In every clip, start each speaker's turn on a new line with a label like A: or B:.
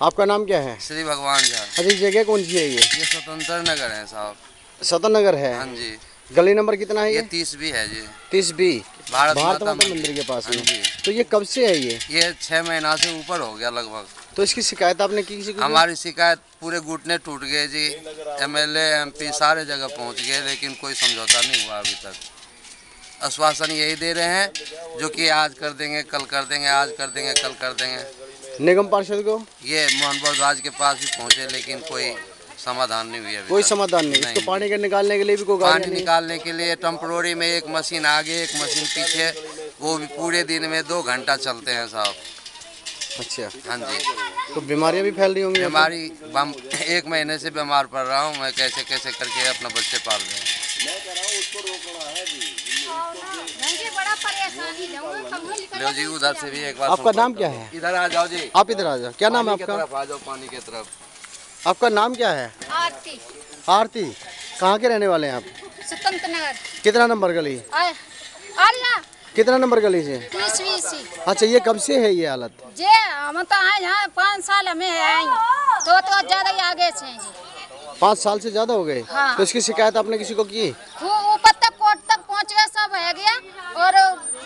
A: आपका नाम क्या है?
B: श्री भगवान झा
A: अच्छा जगह कौन सी है ये?
B: ये स्वतंत्र नगर है साहब।
A: स्वतंत्र नगर है?
B: हाँ जी।
A: गली नंबर कितना है
B: ये?
A: ये
B: तीस बी है जी।
A: तीस बी।
B: भारत
A: भारत
B: माता
A: माता मंदिर के पास
B: हाँ जी।
A: तो ये कब से है ये?
B: ये छह महीना से ऊपर हो गया लगभग।
A: तो इसकी शिकायत आपने की किसी को?
B: हमारी शिकायत पूरे घुटने टूट गए जी। एमएलए एमपी सारे जगह पहुँच गए लेकिन कोई समझौता नहीं हुआ अभी तक। आश्वासन यही दे रहे हैं जो कि आज कर देंगे कल कर देंगे आज कर देंगे कल कर देंगे।
A: निगम पार्षद को?
B: ये मोहन राज के पास भी पहुँचे लेकिन कोई समाधान नहीं हुई है
A: कोई समाधान नहीं
B: नहीं।
A: तो पानी के निकालने के लिए भी कोई
B: पानी निकालने के लिए टम्परोरी में एक मशीन आगे एक मशीन पीछे वो भी पूरे दिन में दो घंटा चलते हैं साहब।
A: अच्छा।
B: हाँ जी।
A: तो बीमारियाँ भी फैल रही होंगी
B: बीमारी एक महीने से बीमार पड़ रहा हूँ मैं कैसे कैसे करके अपना बच्चे पाल रहे हैं। लो जी उधर से भी एक बार
A: आपका नाम क्या है?
B: इधर आ जाओ जी।
A: आप इधर आ जाओ। क्या नाम है आपका?
B: आ जाओ पानी की तरफ़।
A: आपका नाम क्या है?
C: आरती।
A: आरती। कहाँ के रहने वाले हैं आप?
C: स्वतंत्र नगर।
A: कितना नंबर गली? कितना नंबर गली से।
C: तीस
A: अच्छा ये कब से है ये हालत?
C: जे हम तो आए यहाँ पाँच साल हमें है तो तो ज़्यादा ही आगे से
A: पाँच साल से ज़्यादा हो गए?
C: हाँ।
A: तो इसकी शिकायत आपने किसी को की?
C: ऊपर तक कोर्ट तक पहुँच गया सब है गया और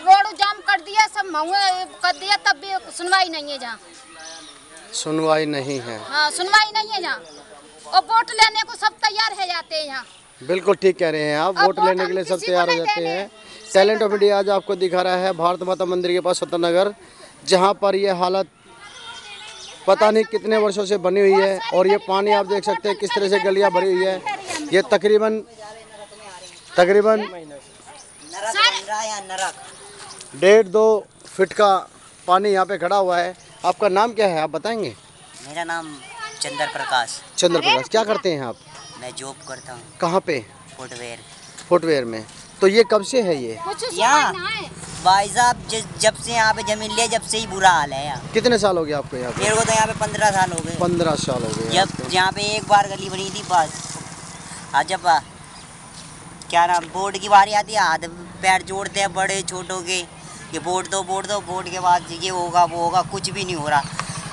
C: रोड जाम कर दिया सब महुए कर दिया तब भी सुनवाई नहीं है जहाँ।
A: सुनवाई नहीं है।
C: हाँ सुनवाई नहीं है जहाँ। और वोट लेने को सब तैयार है जाते हैं यहाँ।
A: बिल्कुल ठीक कह रहे हैं आप वोट लेने के लिए सब तैयार हो जाते। हैं। टैलेंट ऑफ़ इंडिया आज आपको दिखा रहा है भारत माता मंदिर के पास सत्तरनगर जहाँ पर ये हालत पता नहीं कितने वर्षों से बनी हुई है और ये पानी आप देख सकते हैं किस तरह से गलियाँ भरी हुई है। ये तकरीबन तकरीबन डेढ़ दो फिट का पानी यहाँ पे खड़ा हुआ है। आपका नाम क्या है? आप बताएँगे?
D: मेरा नाम चंद्र प्रकाश।
A: चंद्र प्रकाश क्या करते हैं आप?
D: मैं जॉब करता हूँ।
A: कहाँ पे?
D: फुटवेयर
A: फुटवेयर में। तो ये कब से है ये?
D: यहाँ भाई साहब जब से यहाँ पे ज़मीन लिया जब से ही बुरा हाल है यहाँ
A: कितने साल हो गए आपको यहाँ पे?
D: मेरे को तो यहाँ पे पंद्रह साल हो गए।
A: पंद्रह साल हो गए
D: जब यहाँ पे एक बार गली बनी थी बस। आज जब क्या नाम बोर्ड की बारी आती है हाथ पैर जोड़ते हैं बड़े छोटों के। ये बोर्ड दो बोर्ड दो बोर्ड के बाद ये होगा वो होगा कुछ भी नहीं हो रहा।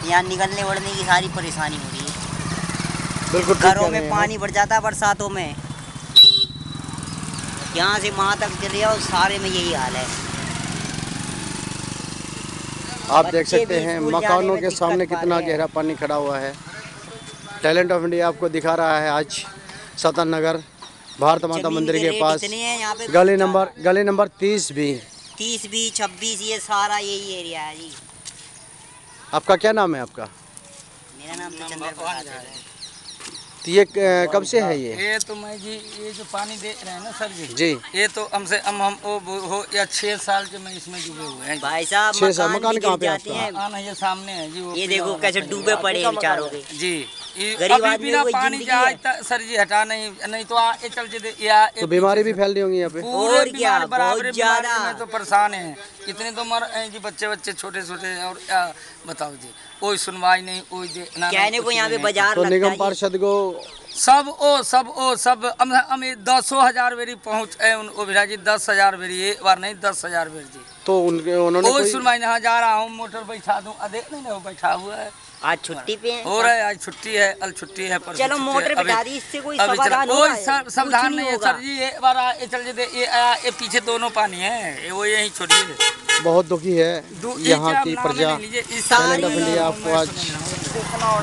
D: यहाँ निकलने उड़ने की सारी परेशानी हो रही है।
A: बिल्कुल
D: घरों में पानी भर जाता है बरसातों में। यहाँ से वहाँ तक चले जाओ सारे में यही हाल है।
A: आप देख सकते हैं मकानों के सामने कितना गहरा पानी खड़ा हुआ है। टैलेंट ऑफ़ इंडिया आपको दिखा रहा है आज सतन नगर भारत माता मंदिर
D: के
A: पास। गली नंबर गली नंबर तीस भी।
D: तीस भी छब्बीस ये सारा यही एरिया है जी।
A: आपका क्या नाम है आपका?
D: मेरा नाम तो चंद्र है।
A: तो ये कब से है ये?
E: ये तो मैं जी ये जो पानी दे रहे हैं ना सर जी
A: जी।
E: ये तो हमसे हम हम वो वो- हो या छह साल के मैं इसमें डूबे हुए हैं।
D: भाई साहब मकान
A: मकान कहाँ पे आते?
D: हैं।
E: हाँ ये सामने है जी वो
D: ये देखो कैसे डूबे पड़े हैं बेचारों के।
E: जी।
D: गरीब आदमी को
E: पानी आज तक सर जी हटा नहीं नहीं तो आ, ये चल या
A: तो बीमारी भी फैल रही होंगी यहाँ पे।
D: और क्या, बहुत
E: बीमारी
D: ज़्यादा।
E: तो परेशान हैं। इतने तो मर हैं जी बच्चे बच्चे छोटे छोटे और क्या बताओ जी कोई सुनवाई नहीं कोई
D: कहने को यहाँ पे बाज़ार
A: तो निगम पार्षद को
E: सब ओ सब ओ सब हम हम दसों हज़ार बेरी पहुँच उन जी दस हज़ार बेरी एक बार नहीं दस हज़ार बेरी जी।
A: तो उनके उन्होंने
E: कोई सुनवाई नहीं हाँ, जा रहा हूँ मोटर बैठा दूँ अरे नहीं ना बैठा हुआ है।
D: आज छुट्टी पे हैं।
E: हो रहा है आज छुट्टी है कल छुट्टी है परसों
D: चलो मोटर बैठा दी इससे कोई समाधान
E: कोई
D: होगा?
E: सा- समाधान नहीं है सर जी ये बार ये चल जे ये आया ये पीछे दोनों पानी है ये वो यही छोड़िए।
A: बहुत दुखी है यहाँ की प्रजा। आपको आज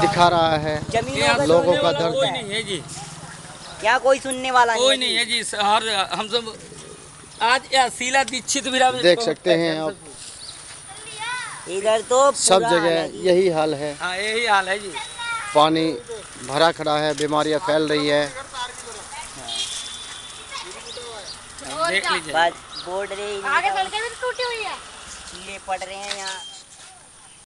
A: दिखा रहा है। लोगों का दर्द
D: है।
E: नहीं है जी।
D: क्या कोई सुनने वाला नहीं
E: कोई
D: है
E: नहीं
D: जी।
E: है जी हर हम सब आज या शीला दीक्षित भी
A: देख सकते हैं आप।
D: इधर तो
A: सब
D: है
A: जगह यही हाल है।
E: हाँ यही हाल है जी।
A: पानी भरा खड़ा है बीमारियाँ फैल रही है।
E: देख लीजिए।
D: बोर्ड रही
C: आगे सड़कें भी तो टूटी हुई है।
D: पड़ रहे हैं यहाँ।